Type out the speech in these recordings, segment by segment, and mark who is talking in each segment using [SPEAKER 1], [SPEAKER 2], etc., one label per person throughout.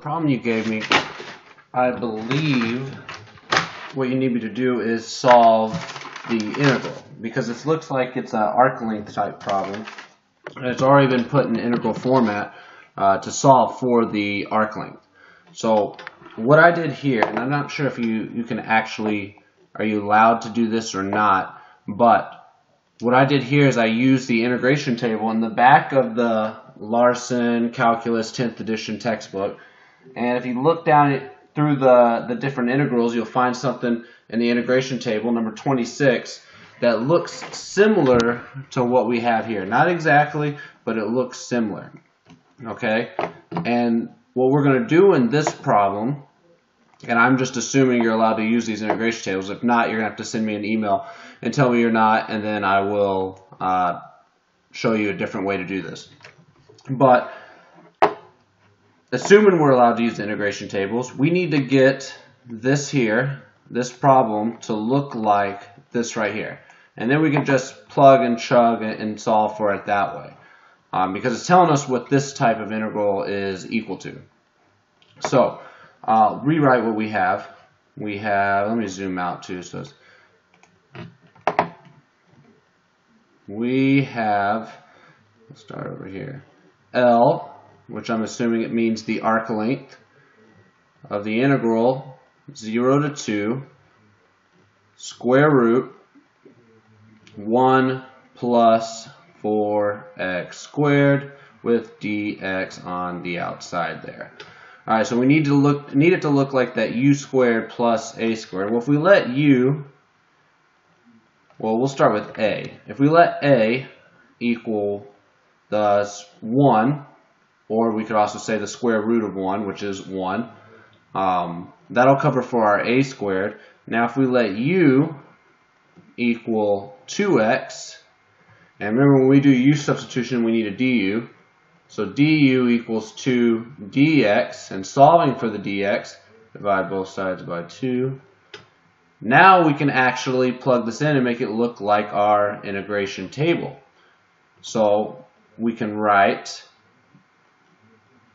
[SPEAKER 1] problem you gave me, I believe what you need me to do is solve the integral because this looks like it's an arc length type problem and it's already been put in integral format uh, to solve for the arc length. So what I did here, and I'm not sure if you, you can actually, are you allowed to do this or not, but what I did here is I used the integration table in the back of the Larson Calculus 10th edition textbook and if you look down it through the, the different integrals, you'll find something in the integration table, number 26, that looks similar to what we have here. Not exactly, but it looks similar. Okay? And what we're going to do in this problem, and I'm just assuming you're allowed to use these integration tables. If not, you're going to have to send me an email and tell me you're not, and then I will uh, show you a different way to do this. But assuming we're allowed to use the integration tables, we need to get this here, this problem, to look like this right here. And then we can just plug and chug and solve for it that way. Um, because it's telling us what this type of integral is equal to. So, I'll rewrite what we have. We have, let me zoom out too. So we have, let's start over here, L which I'm assuming it means the arc length of the integral 0 to 2 square root 1 plus 4x squared with dx on the outside there. All right, so we need to look need it to look like that u squared plus a squared. Well, if we let u, well, we'll start with a. If we let a equal the 1, or we could also say the square root of 1, which is 1. Um, that'll cover for our a squared. Now if we let u equal 2x, and remember when we do u substitution we need a du, so du equals 2 dx, and solving for the dx, divide both sides by 2. Now we can actually plug this in and make it look like our integration table. So we can write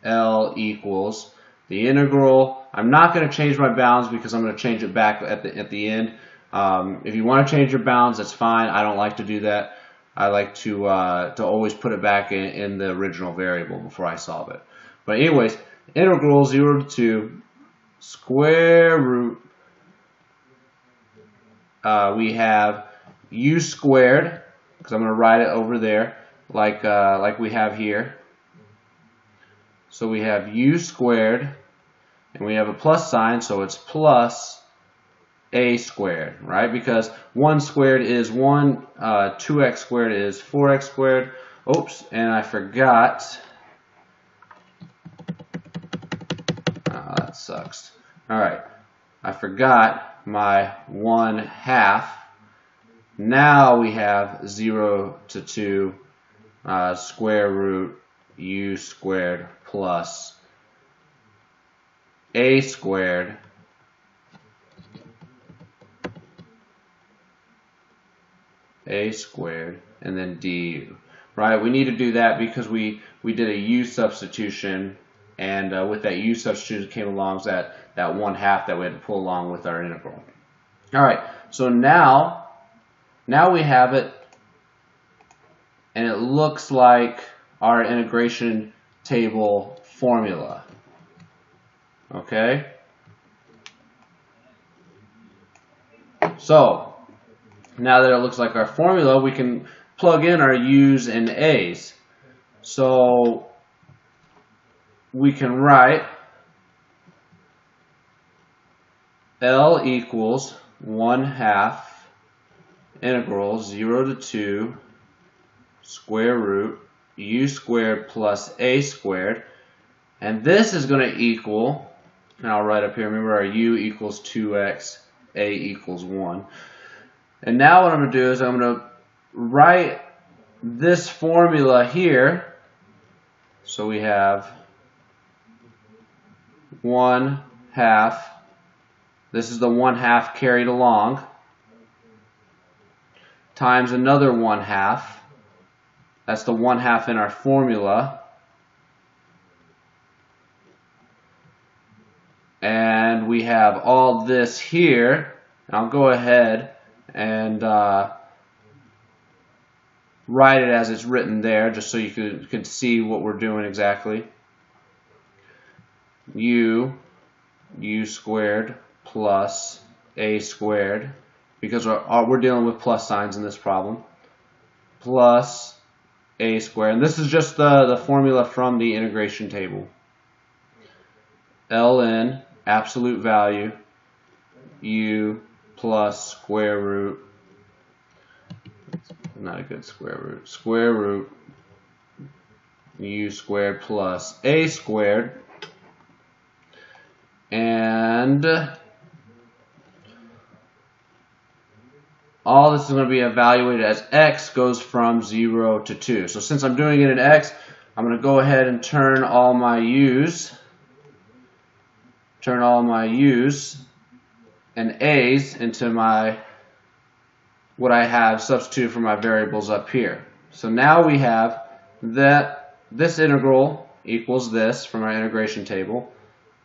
[SPEAKER 1] L equals the integral. I'm not going to change my bounds because I'm going to change it back at the, at the end. Um, if you want to change your bounds, that's fine. I don't like to do that. I like to uh, to always put it back in, in the original variable before I solve it. But anyways, integral 0 to 2 square root, uh, we have u squared, because I'm going to write it over there like, uh, like we have here. So we have u squared, and we have a plus sign, so it's plus a squared, right? Because 1 squared is 1, uh, 2x squared is 4x squared. Oops, and I forgot. Oh, that sucks. All right, I forgot my 1 half. Now we have 0 to 2 uh, square root u squared plus a squared a squared and then du right we need to do that because we we did a u substitution and uh, with that u substitution came along that that one half that we had to pull along with our integral. All right so now now we have it and it looks like our integration table formula. Okay? So, now that it looks like our formula, we can plug in our U's and A's. So, we can write L equals 1 half integral 0 to 2 square root u squared plus a squared. And this is going to equal, and I'll write up here, remember our u equals 2x, a equals 1. And now what I'm going to do is I'm going to write this formula here. So we have 1 half, this is the 1 half carried along, times another 1 half, that's the 1 half in our formula. and we have all this here. I'll go ahead and uh, write it as it's written there, just so you could, could see what we're doing exactly. u, u squared plus a squared, because we're, we're dealing with plus signs in this problem, plus a squared. And this is just the, the formula from the integration table. ln absolute value u plus square root not a good square root square root u squared plus a squared and all this is going to be evaluated as x goes from 0 to 2 so since I'm doing it in x I'm going to go ahead and turn all my u's turn all my U's and A's into my what I have substitute for my variables up here. So now we have that this integral equals this from our integration table.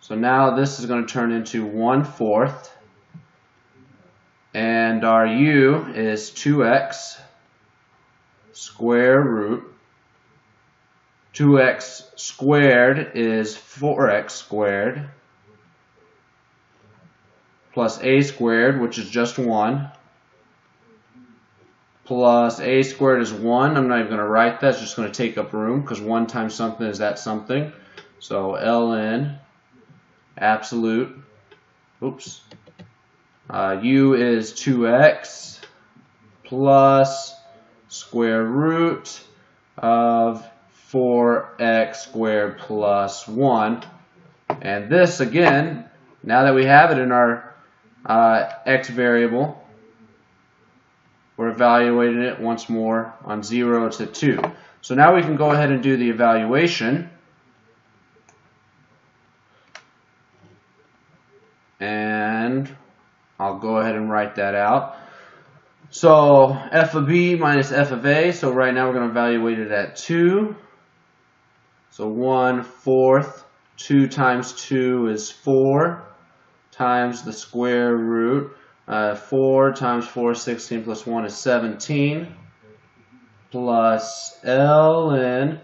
[SPEAKER 1] So now this is going to turn into 1 fourth and our u is 2x square root 2x squared is 4x squared plus a squared, which is just 1, plus a squared is 1. I'm not even going to write that. It's just going to take up room because 1 times something is that something. So ln absolute, oops, uh, u is 2x plus square root of 4x squared plus 1. And this, again, now that we have it in our uh, x variable. We're evaluating it once more on 0 to 2. So now we can go ahead and do the evaluation. And I'll go ahead and write that out. So f of b minus f of a. So right now we're going to evaluate it at 2. So 1 fourth. 2 times 2 is 4 times the square root. Uh, 4 times 4 is 16 plus 1 is 17 plus ln.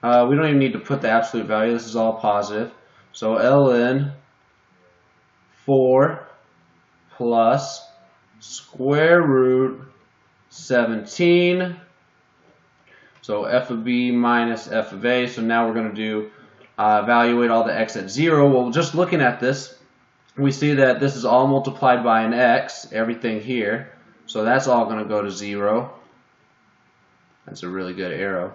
[SPEAKER 1] Uh, we don't even need to put the absolute value. This is all positive. So ln 4 plus square root 17. So f of b minus f of a. So now we're going to do uh, evaluate all the x at 0. Well, just looking at this, we see that this is all multiplied by an x, everything here. So that's all going to go to 0. That's a really good arrow.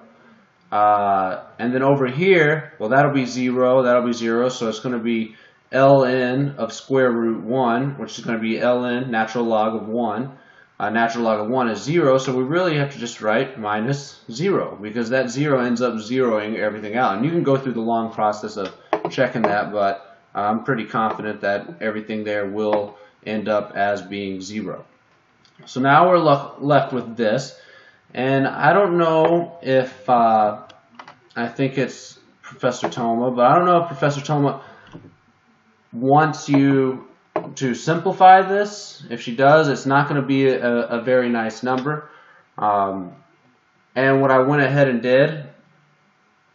[SPEAKER 1] Uh, and then over here, well, that'll be 0, that'll be 0, so it's going to be ln of square root 1, which is going to be ln, natural log of 1. Uh, natural log of 1 is 0, so we really have to just write minus 0, because that 0 ends up zeroing everything out. And you can go through the long process of checking that, but I'm pretty confident that everything there will end up as being zero. So now we're left with this, and I don't know if, uh, I think it's Professor Toma, but I don't know if Professor Toma wants you to simplify this. If she does, it's not going to be a, a, very nice number. Um, and what I went ahead and did,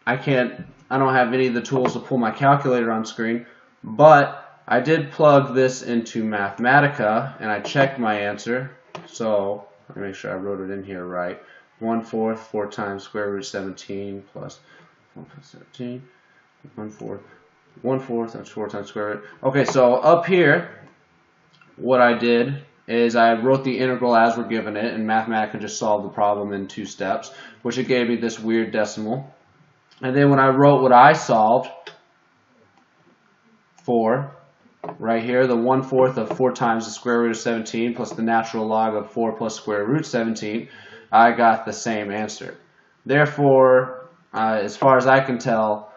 [SPEAKER 1] I can't, I don't have any of the tools to pull my calculator on screen, but I did plug this into Mathematica and I checked my answer. So let me make sure I wrote it in here right. 1 fourth, 4 times square root 17 plus 1 plus 17. 1 fourth. 1 fourth times 4 times square root. Okay, so up here, what I did is I wrote the integral as we're given it, and Mathematica just solved the problem in two steps, which it gave me this weird decimal. And then when I wrote what I solved, 4 right here, the 1 fourth of 4 times the square root of 17 plus the natural log of 4 plus square root 17, I got the same answer. Therefore, uh, as far as I can tell,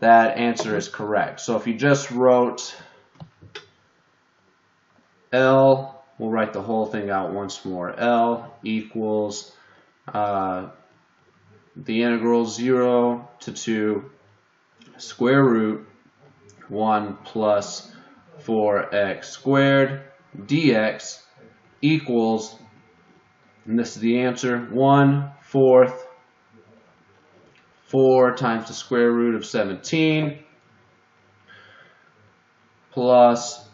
[SPEAKER 1] that answer is correct. So if you just wrote L, we'll write the whole thing out once more. L equals uh, the integral 0 to 2 square root 1 4x squared dx equals, and this is the answer, 1 fourth 4 times the square root of 17 plus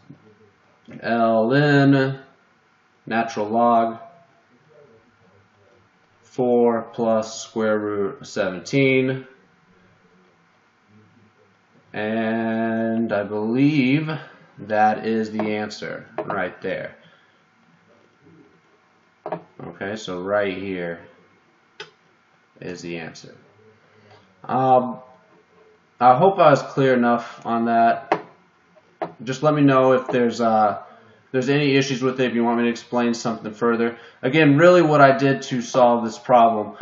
[SPEAKER 1] ln natural log 4 plus square root of 17 and I believe that is the answer right there. Okay, so right here is the answer. Um, I hope I was clear enough on that. Just let me know if there's uh, there's any issues with it, if you want me to explain something further. Again, really what I did to solve this problem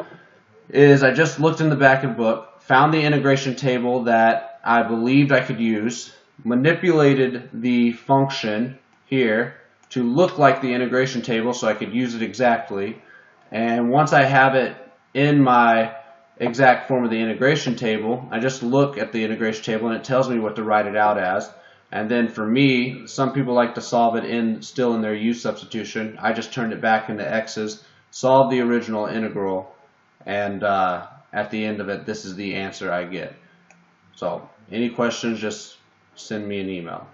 [SPEAKER 1] is I just looked in the back of the book, found the integration table that I believed I could use, manipulated the function here to look like the integration table so I could use it exactly. And once I have it in my exact form of the integration table, I just look at the integration table and it tells me what to write it out as. And then for me, some people like to solve it in still in their u substitution. I just turned it back into x's, solve the original integral, and uh, at the end of it, this is the answer I get. So any questions, just send me an email.